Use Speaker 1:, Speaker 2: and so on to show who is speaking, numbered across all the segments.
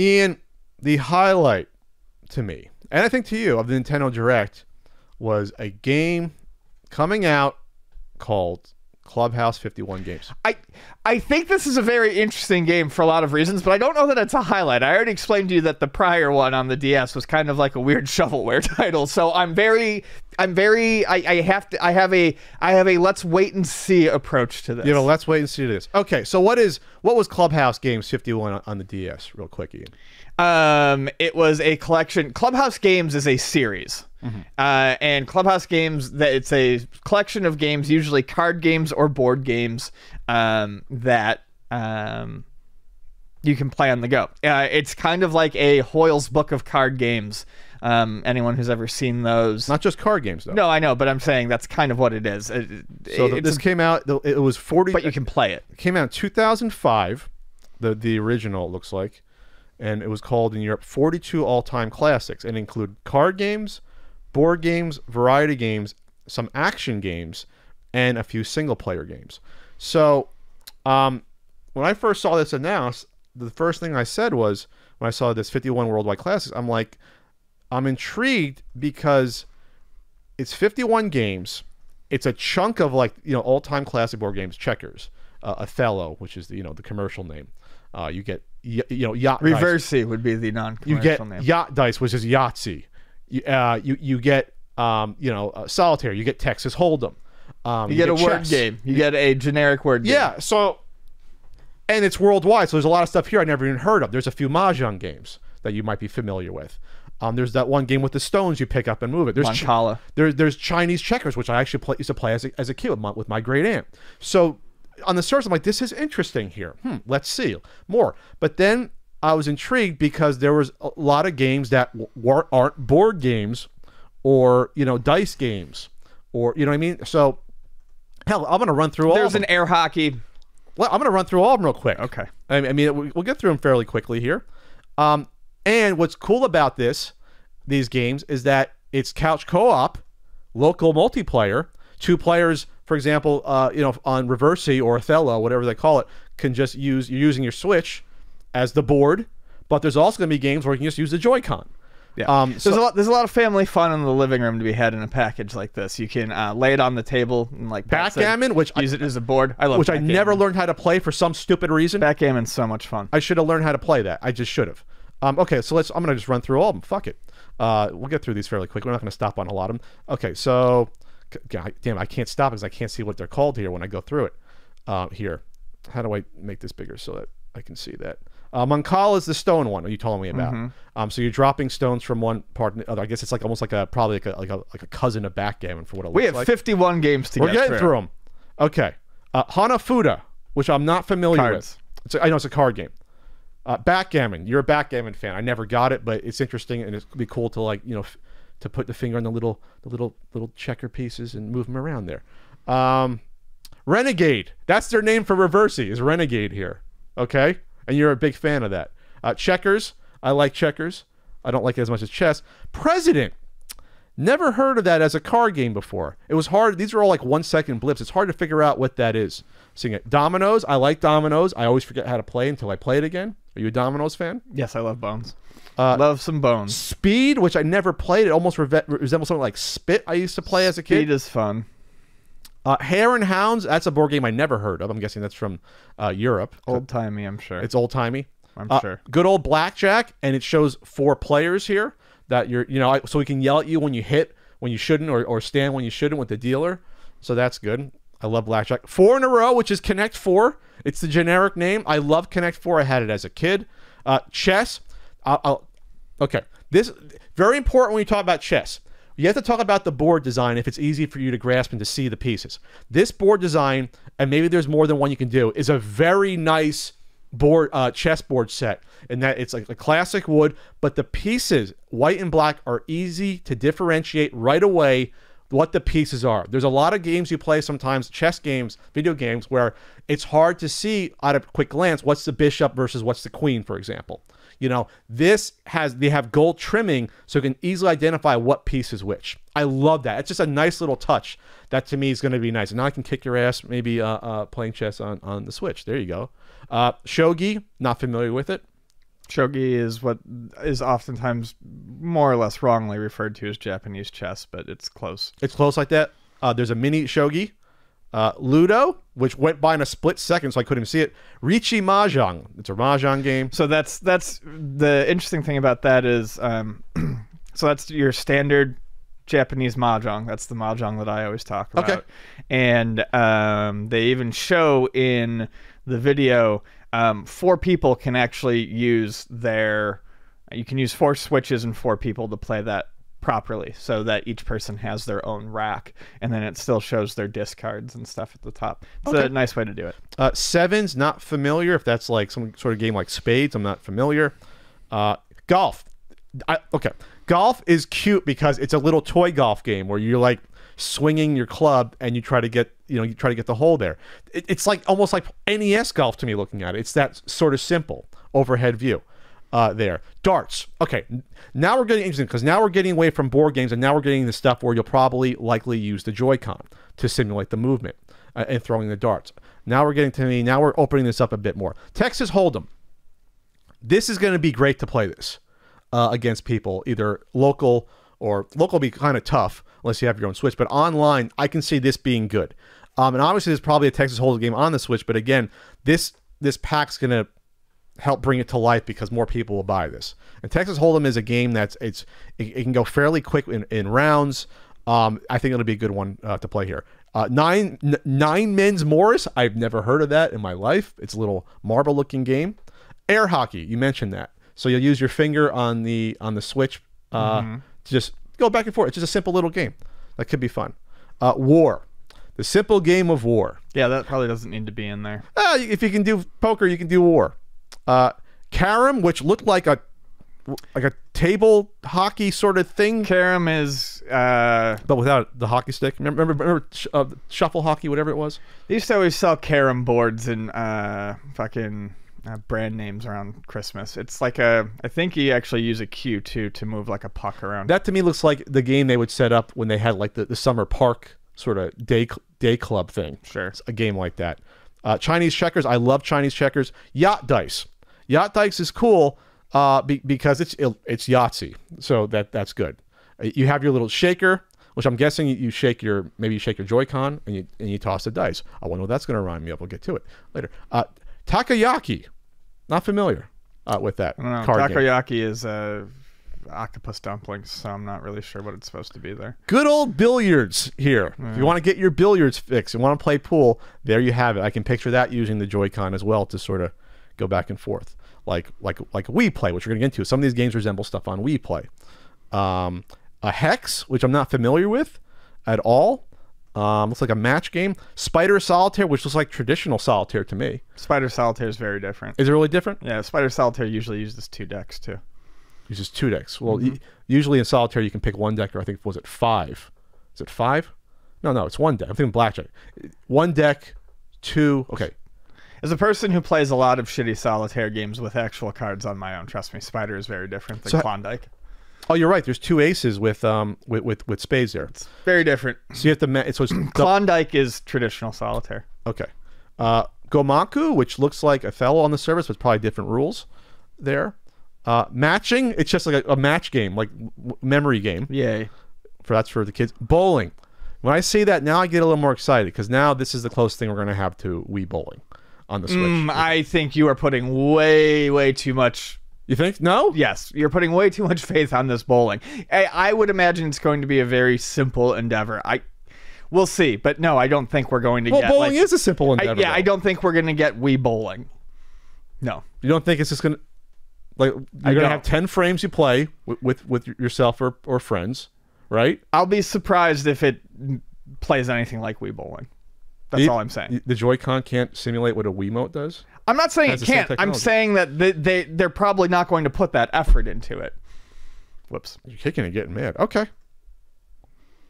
Speaker 1: Ian, the highlight to me, and I think to you, of the Nintendo Direct was a game coming out called Clubhouse 51 Games.
Speaker 2: I I think this is a very interesting game for a lot of reasons, but I don't know that it's a highlight. I already explained to you that the prior one on the DS was kind of like a weird shovelware title. So I'm very I'm very I, I have to I have a I have a let's wait and see approach to this.
Speaker 1: You know, let's wait and see this. Okay, so what is what was Clubhouse Games 51 on, on the DS? Real quick, Ian.
Speaker 2: Um, it was a collection. Clubhouse Games is a series, uh, and Clubhouse Games that it's a collection of games, usually card games or board games, um, that um, you can play on the go. Uh, it's kind of like a Hoyle's Book of Card Games. Um, anyone who's ever seen those?
Speaker 1: Not just card games though.
Speaker 2: no, I know, but I'm saying that's kind of what it is. It-
Speaker 1: So the, this came out. It was 40.
Speaker 2: but you can play it.
Speaker 1: came out in 2005. The the original it looks like, and it was called in Europe 42 all time classics, and include card games, board games, variety games, some action games, and a few single player games. So, um, when I first saw this announced, the first thing I said was when I saw this 51 worldwide classics, I'm like, I'm intrigued because it's 51 games. It's a chunk of like you know all time classic board games, checkers, uh, Othello, which is the you know the commercial name. Uh, you get you know yacht dice.
Speaker 2: Reversi would be the non-commercial
Speaker 1: You get
Speaker 2: name.
Speaker 1: yacht dice, which is Yahtzee. You uh, you you get um you know uh, solitaire. You get Texas Hold'em. Um,
Speaker 2: you get a word game. You get a generic word game.
Speaker 1: Yeah, so and it's worldwide, so there's a lot of stuff here I never even heard of. There's a few mahjong games that you might be familiar with. Um, there's that one game with the stones you pick up and move it. There's
Speaker 2: Mancala.
Speaker 1: there, there's Chinese checkers, which I actually play, used to play as a, as a kid with my, with my great aunt. So on the surface, I'm like, this is interesting here. Hmm, let's see more. But then I was intrigued because there was a lot of games that w- aren't board games or you know dice games or you know what I mean. So hell, I'm gonna run through all.
Speaker 2: There's
Speaker 1: of them.
Speaker 2: an air hockey.
Speaker 1: Well, I'm going to run through all of them real quick.
Speaker 2: Okay.
Speaker 1: I I mean, we- we'll get through them fairly quickly here. Um, and what's cool about this, these games, is that it's couch co-op, local multiplayer. Two players, for example, uh, you know, on Reversi or Othello, whatever they call it, can just use you're using your Switch as the board. But there's also going to be games where you can just use the Joy-Con.
Speaker 2: Yeah.
Speaker 1: Um,
Speaker 2: there's a lot. There's a lot of family fun in the living room to be had in a package like this. You can uh, lay it on the table and like
Speaker 1: Backgammon, which I-
Speaker 2: it as a board. I love
Speaker 1: which I never learned how to play for some stupid reason.
Speaker 2: Backgammon's so much fun.
Speaker 1: I should have learned how to play that. I just should have. Um, okay, so let's. I'm gonna just run through all of them. Fuck it. Uh, we'll get through these fairly quick. We're not gonna stop on a lot of them. Okay, so, God, damn, I can't stop because I can't see what they're called here when I go through it. Uh, here, how do I make this bigger so that I can see that? Uh, Mancala is the stone one you told me about. Um, so you're dropping stones from one part to the other. I guess it's like almost like a probably like a like a, like a cousin of backgammon for what it
Speaker 2: We have
Speaker 1: like.
Speaker 2: 51 games to
Speaker 1: We're
Speaker 2: get
Speaker 1: getting
Speaker 2: through.
Speaker 1: through them. Okay. Uh, Hanafuda, which I'm not familiar
Speaker 2: Cards.
Speaker 1: with. It's a, I know it's a card game. Uh, backgammon. You're a backgammon fan. I never got it, but it's interesting and it's be cool to like you know to put the finger on the little the little little checker pieces and move them around there. Um, Renegade. That's their name for Reversi. Is Renegade here? Okay, and you're a big fan of that. Uh, checkers. I like checkers. I don't like it as much as chess. President. Never heard of that as a card game before. It was hard. These are all like one second blips. It's hard to figure out what that is. Seeing it. Dominoes. I like dominoes. I always forget how to play until I play it again. Are you a dominoes fan?
Speaker 2: Yes, I love bones.
Speaker 1: Uh,
Speaker 2: love some bones.
Speaker 1: Speed, which I never played. It almost reve- resembles something like Spit. I used to play as a kid.
Speaker 2: Speed is fun.
Speaker 1: Uh, Hare and Hounds. That's a board game I never heard of. I'm guessing that's from uh, Europe.
Speaker 2: Old timey, I'm sure.
Speaker 1: It's old timey.
Speaker 2: I'm
Speaker 1: Uh,
Speaker 2: sure.
Speaker 1: Good old blackjack, and it shows four players here that you're, you know, I- so we can yell at you when you hit when you shouldn't, or, or stand when you shouldn't with the dealer. So that's good. I love blackjack. Four in a row, which is Connect Four. It's the generic name. I love Connect Four. I had it as a kid. Uh, chess. I'll, I'll, okay, this very important when you talk about chess. You have to talk about the board design if it's easy for you to grasp and to see the pieces. This board design, and maybe there's more than one you can do, is a very nice board uh, chessboard set in that it's like a classic wood, but the pieces, white and black, are easy to differentiate right away what the pieces are. There's a lot of games you play sometimes, chess games, video games, where it's hard to see at a quick glance what's the bishop versus what's the queen, for example. You know, this has they have gold trimming so you can easily identify what piece is which. I love that. It's just a nice little touch that to me is going to be nice. And now I can kick your ass maybe uh, uh, playing chess on, on the Switch. There you go. Uh, Shogi, not familiar with it.
Speaker 2: Shogi is what is oftentimes more or less wrongly referred to as Japanese chess, but it's close.
Speaker 1: It's close like that. Uh, there's a mini shogi, uh, Ludo, which went by in a split second, so I couldn't see it. Riichi Mahjong. It's a mahjong game.
Speaker 2: So that's that's the interesting thing about that is, um, so that's your standard Japanese mahjong. That's the mahjong that I always talk about.
Speaker 1: Okay.
Speaker 2: And um, they even show in the video um, four people can actually use their. You can use four switches and four people to play that properly, so that each person has their own rack, and then it still shows their discards and stuff at the top. It's
Speaker 1: Okay.
Speaker 2: a nice way to do it.
Speaker 1: Uh, sevens, not familiar. If that's like some sort of game like spades, I'm not familiar. Uh, golf. I, okay. Golf is cute because it's a little toy golf game where you're like swinging your club and you try to get you know you try to get the hole there. It, it's like almost like NES golf to me looking at it. It's that sort of simple overhead view. Uh, there darts. Okay, now we're getting interesting because now we're getting away from board games and now we're getting the stuff where you'll probably likely use the Joy-Con to simulate the movement uh, and throwing the darts. Now we're getting to me. Now we're opening this up a bit more. Texas Hold'em. This is going to be great to play this uh, against people, either local or local. Be kind of tough unless you have your own Switch, but online, I can see this being good. Um, and obviously, there's probably a Texas Hold'em game on the Switch, but again, this this pack's going to help bring it to life because more people will buy this. And Texas Hold'em is a game that's it's it, it can go fairly quick in, in rounds. Um, I think it'll be a good one uh, to play here. Uh, nine n- nine men's Morris. I've never heard of that in my life. It's a little marble looking game. Air hockey. You mentioned that. So you'll use your finger on the on the switch uh, to just go back and forth. It's just a simple little game that could be fun. Uh, war. The simple game of war.
Speaker 2: Yeah, that probably doesn't need to be in there.
Speaker 1: Ah, if you can do poker, you can do war. Uh, carom, which looked like a like a table hockey sort of thing,
Speaker 2: Carom is uh
Speaker 1: but without the hockey stick. Remember, remember, remember sh- uh, shuffle hockey, whatever it was.
Speaker 2: they used to always sell carom boards and uh fucking uh, brand names around Christmas. It's like a I think you actually use a cue too to move like a puck around.
Speaker 1: That to me looks like the game they would set up when they had like the, the summer park sort of day day club thing.
Speaker 2: Sure.
Speaker 1: It's a game like that. Uh, Chinese checkers, I love Chinese checkers. Yacht dice, yacht dice is cool uh, be, because it's it's Yahtzee, so that that's good. Uh, You have your little shaker, which I'm guessing you, shake your maybe you shake your Joy-Con and you and you toss the dice. I wonder what that's going to remind me of. We'll get to it later. Uh, takoyaki, not familiar uh, with that
Speaker 2: I don't know.
Speaker 1: card.
Speaker 2: Takoyaki is uh octopus dumplings, so I'm not really sure what it's supposed to be there.
Speaker 1: Good old billiards here. If you want to get your billiards fixed and want to play pool, there you have it. I can picture that using the Joy-Con as well to sort of go back and forth, like like like Wii Play, which we're going to get into. Some of these games resemble stuff on Wii Play. Um, a Hex, which I'm not familiar with at all. Um, looks like a match game. Spider Solitaire, which looks like traditional solitaire to me.
Speaker 2: Spider Solitaire is very different.
Speaker 1: Is it really different?
Speaker 2: Yeah, Spider Solitaire usually uses two decks too.
Speaker 1: Uses two decks. Well, y- usually in solitaire you can pick one deck, or I think was it five? Is it five? No, no, it's one deck. I'm thinking blackjack. One deck, two. Okay,
Speaker 2: As a person who plays a lot of shitty solitaire games with actual cards on my own, trust me, Spider is very different than
Speaker 1: So-
Speaker 2: Klondike.
Speaker 1: Oh, you're right. There's two aces with um with with, with spades there.
Speaker 2: Very different.
Speaker 1: So you have to ma- so it's
Speaker 2: Klondike is traditional solitaire.
Speaker 1: okay. Uh, Gomoku, which looks like Othello on the surface, but it's probably different rules there. Uh, matching, it's just like a, a match game, like w- memory game.
Speaker 2: Yay.
Speaker 1: For that's for the kids. Bowling. When I say that, now I get a little more excited because now this is the closest thing we're going to have to Wii bowling on the Switch.
Speaker 2: Mm, I think you are putting way, way too much.
Speaker 1: you think? No.
Speaker 2: Yes, you're putting way too much faith on this bowling. I, I would imagine it's going to be a very simple endeavor. I, we'll see, but no, I don't think we're going to get
Speaker 1: Well,
Speaker 2: get.
Speaker 1: bowling
Speaker 2: like,
Speaker 1: is a simple
Speaker 2: I,
Speaker 1: endeavor.
Speaker 2: yeah, I don't think we're going to get Wii bowling. No.
Speaker 1: You don't think it's just going to like you're
Speaker 2: I
Speaker 1: going to
Speaker 2: don't.
Speaker 1: have ten frames you play with with, with yourself or, or friends, right?
Speaker 2: I'll be surprised if it plays anything like Wii bowling. That's
Speaker 1: The-
Speaker 2: all I'm saying.
Speaker 1: The Joy-Con can't simulate what a Wiimote does.
Speaker 2: I'm not saying it can't. I'm saying that they, they they're probably not going to put that effort into it. Whoops.
Speaker 1: You're kicking and getting mad. Okay.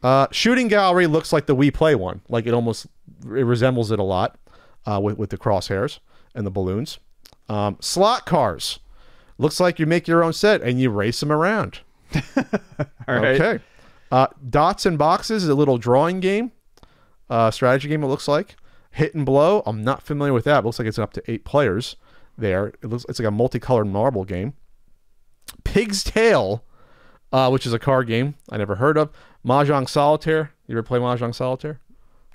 Speaker 1: Uh, shooting gallery looks like the Wii Play one. Like it almost it resembles it a lot uh, with with the crosshairs and the balloons. Um, slot cars looks like you make your own set and you race them around.
Speaker 2: All right.
Speaker 1: Okay. Uh, dots and boxes is a little drawing game, uh, strategy game. It looks like hit and blow. I'm not familiar with that. It looks like it's up to eight players. there. It looks it's like a multicolored marble game. Pig's Tail, uh, which is a card game I never heard of. Mahjong Solitaire. You ever play Mahjong Solitaire?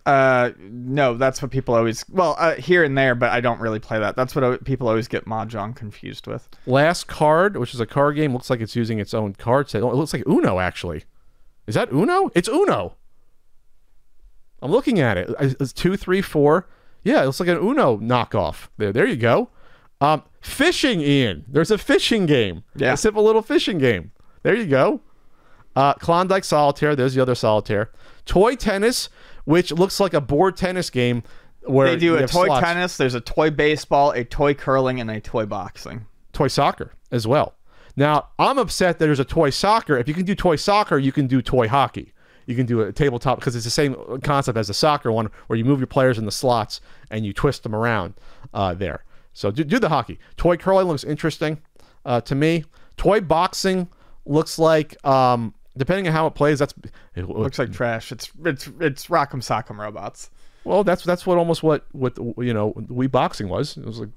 Speaker 2: Uh, no, that's what people always. Well, uh, here and there, but I don't really play that. That's what people always get mahjong confused with.
Speaker 1: Last Card, which is a card game, looks like it's using its own card set. Oh, it looks like Uno, actually. Is that Uno? It's Uno. I'm looking at it. It's two, three, four. Yeah, it looks like an Uno knockoff. There, there you go. Um, fishing, Ian. There's a fishing game.
Speaker 2: Yeah.
Speaker 1: a simple little fishing game. There you go. Uh, Klondike Solitaire. There's the other Solitaire. Toy tennis, which looks like a board tennis game. Where
Speaker 2: They do a toy
Speaker 1: slots.
Speaker 2: tennis. There's a toy baseball, a toy curling, and a toy boxing.
Speaker 1: toy soccer as well. Now, I'm upset that there's a toy soccer. If you can do toy soccer, you can do toy hockey. You can do a tabletop because it's the same concept as the soccer one, where you move your players in the slots and you twist them around uh, there. So do, do the hockey. Toy curling looks interesting uh, to me. Toy boxing looks like, um, depending on how it plays, that's it,
Speaker 2: Looks like trash. It's it's it's Rock'em Sock'em robots.
Speaker 1: well, that's that's what almost what what you know Wii boxing was. It was like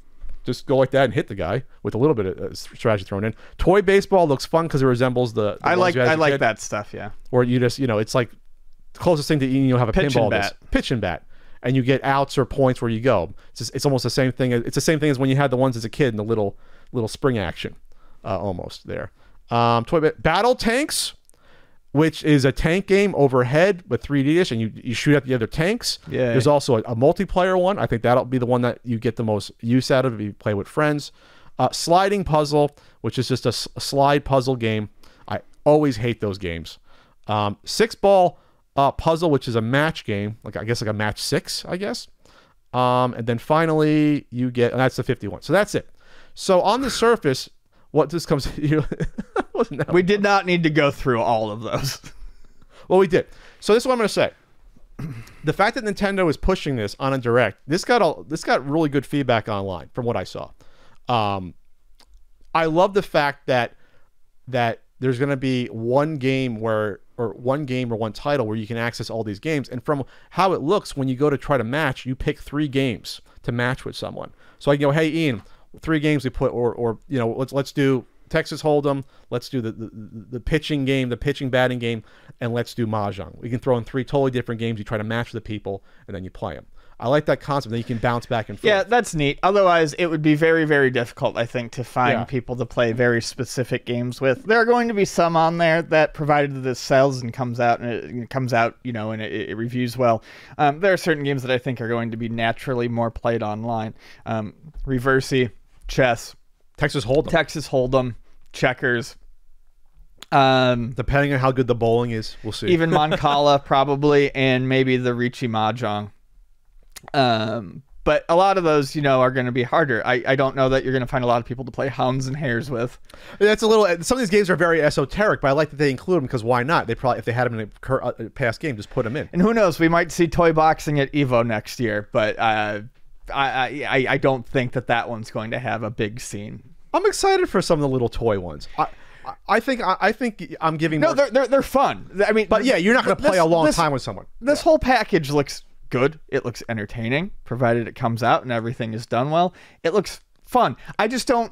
Speaker 1: just go like that and hit the guy with a little bit of uh, strategy thrown in. Toy baseball looks fun because it resembles the. the
Speaker 2: I like
Speaker 1: you had as
Speaker 2: I like
Speaker 1: kid,
Speaker 2: that stuff. Yeah.
Speaker 1: Where you just you know it's like the closest thing to you know have a
Speaker 2: Pitch and
Speaker 1: pinball is
Speaker 2: bat.
Speaker 1: pitch and bat, and you get outs or points where you go. It's just, it's almost the same thing. It's the same thing as when you had the ones as a kid in the little little spring action, uh, almost there. Um, toy ba- battle tanks which is a tank game overhead with 3D dish, and you, you shoot at the other tanks.
Speaker 2: Yeah.
Speaker 1: There's also a, a multiplayer one. I think that'll be the one that you get the most use out of if you play with friends. Uh, sliding puzzle, which is just a, s- a slide puzzle game. I always hate those games. Um, six ball uh, puzzle, which is a match game, like I guess like a match six, I guess. Um, and then finally you get, and that's the 51. So that's it. So on the surface, what this comes, you wasn't that
Speaker 2: We did not need to go through all of those.
Speaker 1: Well, we did. So this is what I'm going to say. The fact that Nintendo is pushing this on a direct, this got all this got really good feedback online from what I saw. Um, I love the fact that that there's going to be one game where or one game or one title where you can access all these games and from how it looks when you go to try to match you pick three games to match with someone so i can go hey ian three games we put or or you know let's let's do texas hold'em let's do the the, the pitching game the pitching batting game and let's do mahjong we can throw in three totally different games you try to match the people and then you play them i like that concept then you can bounce back and forth
Speaker 2: Yeah, that's neat. Otherwise, it would be very, very difficult, I think, to find
Speaker 1: Yeah.
Speaker 2: people to play very specific games with. There are going to be some on there that, provided that this sells and comes out and it, it comes out, you know, and it, it reviews well. Um, there are certain games that I think are going to be naturally more played online. Um, Reversi, chess,
Speaker 1: texas hold'em
Speaker 2: Texas Hold'em, checkers. Um,
Speaker 1: depending on how good the bowling is we'll see
Speaker 2: even Mancala probably, and maybe the Riichi Mahjong. Um, but a lot of those, you know, are going to be harder. I, I don't know that you're going to find a lot of people to play hounds and hares with.
Speaker 1: That's a little. Some of these games are very esoteric, but I like that they include them because why not? They probably, if they had them in a, uh, a past game, just put them in.
Speaker 2: And who knows, we might see toy boxing at Evo next year, but uh, I, I I don't think that that one's going to have a big scene.
Speaker 1: I'm excited for some of the little toy ones. I, I- think, I, I think I'm giving.
Speaker 2: No,
Speaker 1: more-
Speaker 2: they're they're, they're fun. I mean,
Speaker 1: but yeah, you're not going to play
Speaker 2: this-
Speaker 1: a long
Speaker 2: this-
Speaker 1: time with someone.
Speaker 2: This whole package looks good. It looks entertaining, provided it comes out and everything is done well. It looks fun. I just don't,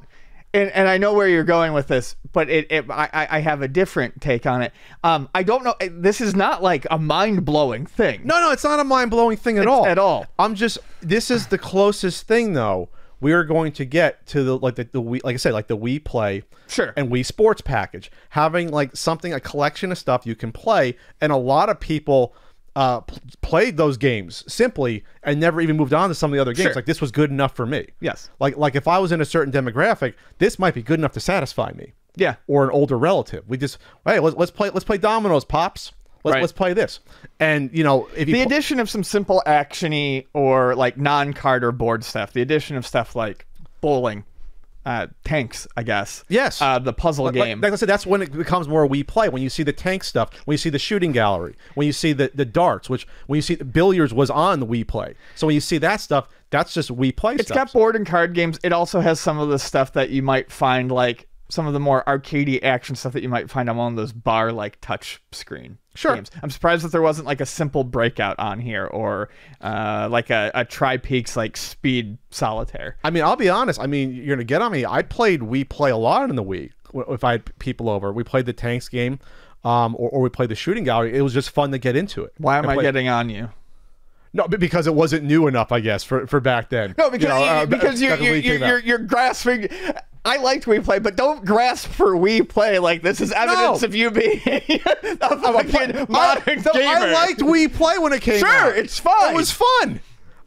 Speaker 2: and, and I know where you're going with this, but it, it I, I- have a different take on it. Um, I don't know. This is not like a mind blowing thing.
Speaker 1: No, no, it's not a mind blowing thing at all.
Speaker 2: at all.
Speaker 1: I'm just. This is the closest thing though we are going to get to the like the, the Wii, like I said, like the Wii Play.
Speaker 2: Sure.
Speaker 1: and Wii Sports package, having like something, a collection of stuff you can play, and a lot of people uh, played those games simply and never even moved on to some of the other games.
Speaker 2: Sure.
Speaker 1: Like this was good enough for me.
Speaker 2: Yes.
Speaker 1: Like like if I was in a certain demographic, this might be good enough to satisfy me.
Speaker 2: Yeah.
Speaker 1: Or an older relative. We just hey let's let's play let's play dominoes, pops. Let's
Speaker 2: Right.
Speaker 1: let's play this. And you know if you
Speaker 2: The
Speaker 1: pl-
Speaker 2: addition of some simple actiony or like non card or board stuff. The addition of stuff like bowling, uh, tanks, I guess.
Speaker 1: Yes.
Speaker 2: Uh, the puzzle
Speaker 1: Like-
Speaker 2: game.
Speaker 1: Like I said, that's when it becomes more Wii Play. When you see the tank stuff, when you see the shooting gallery, when you see the, the darts, which when you see the billiards was on the Wii Play. So when you see that stuff, that's just Wii Play
Speaker 2: It's
Speaker 1: stuff.
Speaker 2: got board and card games. It also has some of the stuff that you might find like some of the more arcadey action stuff that you might find on one of those bar like touch screen
Speaker 1: Sure.
Speaker 2: games. I'm surprised that there wasn't like a simple breakout on here or uh, like a, a Tri Peaks like speed solitaire.
Speaker 1: I mean, I'll be honest. I mean, you're gonna get on me. I played Wii Play a lot in the Wii. w- If I had people over, we played the tanks game, um, or, or we played the shooting gallery. It was just fun to get into it.
Speaker 2: Why am
Speaker 1: And
Speaker 2: I getting on you?
Speaker 1: No, but because it wasn't new enough, I guess, for, for back then.
Speaker 2: No, because
Speaker 1: You know, uh,
Speaker 2: because you
Speaker 1: back when
Speaker 2: you
Speaker 1: Wii
Speaker 2: you
Speaker 1: came out.
Speaker 2: you're, you're grasping. I liked Wii Play, but don't grasp for Wii Play like this is evidence
Speaker 1: No.
Speaker 2: of you being a fucking modern
Speaker 1: I,
Speaker 2: gamer.
Speaker 1: I liked Wii Play when it came
Speaker 2: Sure,
Speaker 1: out.
Speaker 2: it's fine.
Speaker 1: It was fun.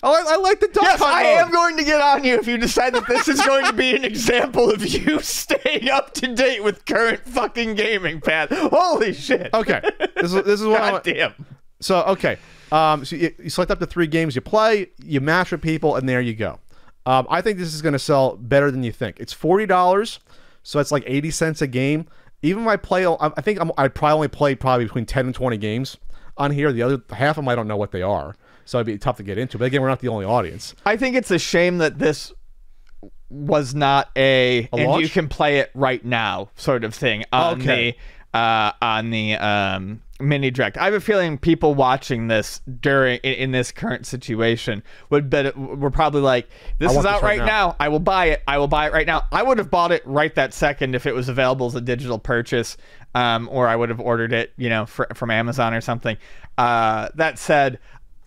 Speaker 1: I like I like the duck
Speaker 2: Yes, I
Speaker 1: mode.
Speaker 2: am going to get on you if you decide that this is going to be an example of you staying up to date with current fucking gaming, Pat. Holy shit.
Speaker 1: Okay, this is this is what I,
Speaker 2: God damn.
Speaker 1: So okay, um, so you, you select up to three games you play, you match with people, and there you go. Um, I think this is going to sell better than you think. It's forty dollars, so it's like eighty cents a game. Even if I play, I think I'm, I probably only play probably between ten and twenty games on here. The other half of them I don't know what they are, so it'd be tough to get into. But again, we're not the only audience.
Speaker 2: I think it's a shame that this was not a, and you can play it right now sort of thing on
Speaker 1: Okay.
Speaker 2: the uh, on the um, mini direct. I have a feeling people watching this during in, in this current situation would bet we're probably like, this
Speaker 1: I
Speaker 2: is out
Speaker 1: right
Speaker 2: right now. I will buy it. I will buy it right now. I would have bought it right that second if it was available as a digital purchase, um, or I would have ordered it, you know, fr- from Amazon or something. Uh, that said.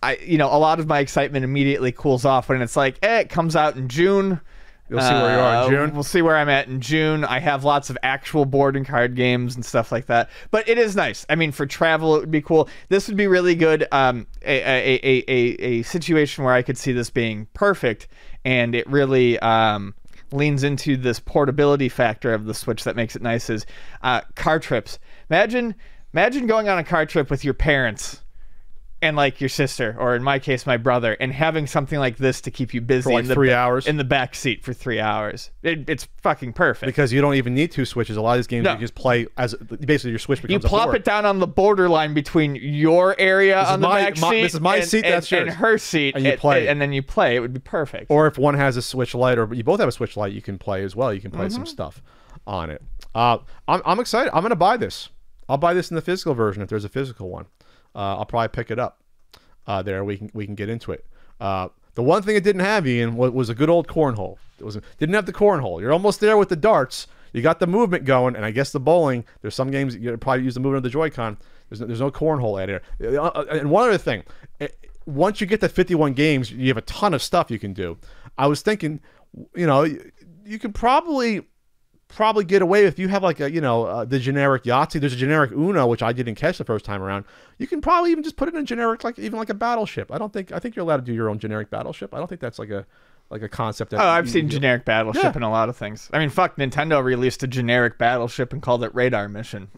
Speaker 2: I, you know, a lot of my excitement immediately cools off when it's like, eh, it comes out in June.
Speaker 1: You'll see where you are in
Speaker 2: Uh,
Speaker 1: June.
Speaker 2: We'll see where I'm at in June. I have lots of actual board and card games and stuff like that. But it is nice. I mean, for travel, it would be cool. This would be really good. Um, a, a, a, a, a situation where I could see this being perfect, and it really um, leans into this portability factor of the Switch that makes it nice. Is uh, car trips. Imagine, imagine going on a car trip with your parents and like your sister, or in my case, my brother, and having something like this to keep you busy
Speaker 1: For like
Speaker 2: in the
Speaker 1: three hours?
Speaker 2: in the back seat for three hours. It, it's fucking perfect.
Speaker 1: Because you don't even need two switches. A lot of these games
Speaker 2: No.
Speaker 1: you just play as basically your switch
Speaker 2: you
Speaker 1: becomes a
Speaker 2: plop it down on the borderline between your area
Speaker 1: is
Speaker 2: on the
Speaker 1: my-
Speaker 2: back
Speaker 1: my-
Speaker 2: seat.
Speaker 1: this is my
Speaker 2: and,
Speaker 1: seat,
Speaker 2: and,
Speaker 1: that's
Speaker 2: and her seat,
Speaker 1: And you play.
Speaker 2: and then you play. It would be perfect.
Speaker 1: Or if one has a Switch light, or you both have a Switch light, you can play as well. You can play
Speaker 2: Mm-hmm.
Speaker 1: some stuff on it. Uh, I'm, I'm excited. I'm going to buy this. I'll buy this in the physical version if there's a physical one. Uh, I'll probably pick it up. Uh, there we can we can get into it. Uh, the one thing it didn't have, Ian, was, a good old cornhole. It was didn't have the cornhole. You're almost there with the darts. You got the movement going, and I guess the bowling. There's some games you probably use the movement of the Joy-Con. There's no, there's no cornhole out here. Uh, uh, And one other thing, eh, once you get to 51 games, you have a ton of stuff you can do. I was thinking, you know, you can probably probably get away if you have like a you know uh, the generic Yahtzee. There's a generic Uno which I didn't catch the first time around. You can probably even just put it in a generic like even like a battleship. I don't think I think you're allowed to do your own generic battleship. I don't think that's like a like a concept. That
Speaker 2: Oh, I've seen generic battleship
Speaker 1: Yeah.
Speaker 2: in a lot of things. I mean, fuck, Nintendo released a generic battleship and called it Radar Mission.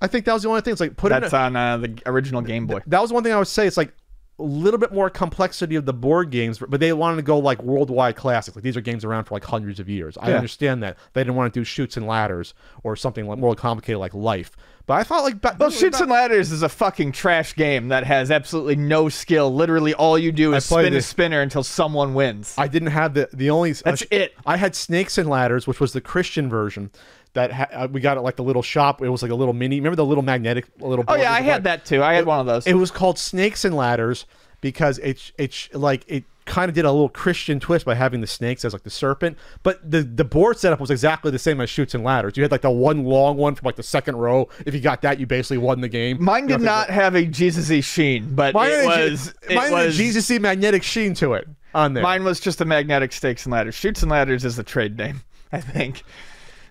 Speaker 1: I think that was the only thing. It's like put it.
Speaker 2: That's
Speaker 1: In a,
Speaker 2: on uh, the original Game Boy.
Speaker 1: that was one thing I would say. It's like a little bit more complexity of the board games, but they wanted to go like worldwide classics. Like these are games around for like hundreds of years. I
Speaker 2: Yeah.
Speaker 1: understand that they didn't want to do chutes and ladders or something like more complicated like life. But I thought like ba-
Speaker 2: Well, Chutes and Ladders is a fucking trash game that has absolutely no skill. Literally, all you do is spin a spinner until someone wins.
Speaker 1: I didn't have the the only.
Speaker 2: Uh, That's it.
Speaker 1: I had Snakes and Ladders, which was the Christian version. That ha- uh, we got at like the little shop. It was like a little mini. Remember the little magnetic little.
Speaker 2: oh yeah, I had that too. I had one of those.
Speaker 1: It was called Snakes and Ladders because it's it's like it kind of did a little Christian twist by having the snakes as like the serpent. But the the board setup was exactly the same as Chutes and Ladders. You had like the one long one from like the second row. If you got that, you basically won the game.
Speaker 2: Mine
Speaker 1: You
Speaker 2: did
Speaker 1: know,
Speaker 2: not have a Jesus-y sheen, but
Speaker 1: Mine
Speaker 2: it
Speaker 1: had a G-
Speaker 2: was it
Speaker 1: mine had a
Speaker 2: was
Speaker 1: Jesus magnetic sheen to it on there.
Speaker 2: mine was just a magnetic stakes and ladders. Chutes and ladders is the trade name, I think.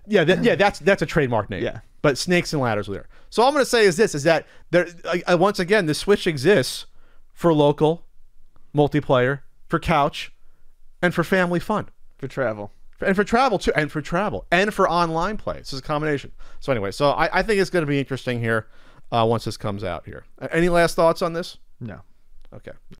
Speaker 1: Yeah, that, yeah, that's that's a trademark name.
Speaker 2: Yeah.
Speaker 1: but snakes and ladders were there. So all I'm going to say is this: is that there I, I, once again the Switch exists for local multiplayer, for couch, and for family fun,
Speaker 2: For travel.
Speaker 1: and for travel too, and for travel, and for online play. This is a combination. So anyway, so I, I think it's going to be interesting here uh, once this comes out here. Any last thoughts on this?
Speaker 2: No.
Speaker 1: Okay.